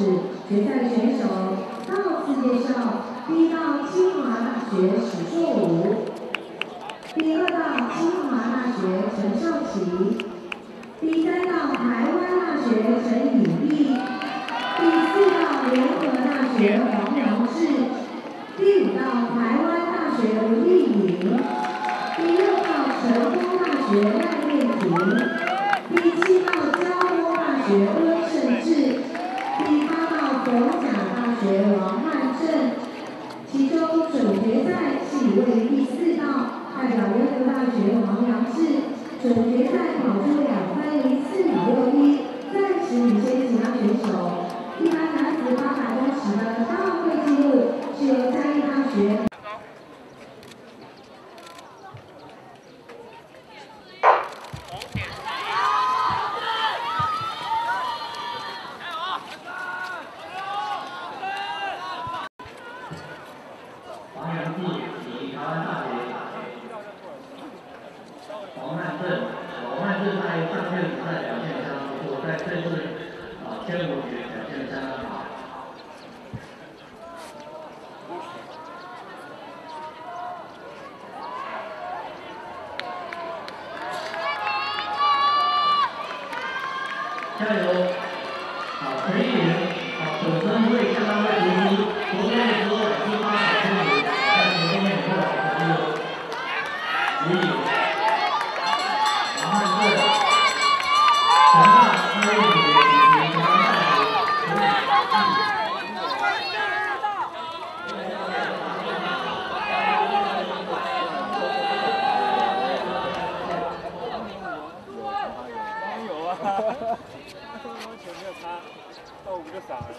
百公尺决赛选手，到次介绍。第一道清华大学史硕武，第二道清华大学陈少奇，第三道台湾大学陈以丽。第四道联合大学黄良志，第五道台湾大学吴丽颖，第六道成功大学赖念婷，第七道交通大学温胜志，第八道逢甲大学王汉正。其中总决赛是以位第四道代表联合大学王杨志，总决赛跑出两分零四秒六一，暂时领先其他选手。一般男子八百公尺的大会纪录是由嘉义大学。王阳记及台湾大学，黄汉正，黄汉正在上届比赛表现相当这次啊千五决表现得相当好。加油！啊，陈艺云，好，本身会相当会读书，昨天的时候也是八百公里，在前面以后可是吴乒乓球没有他，到五个傻儿。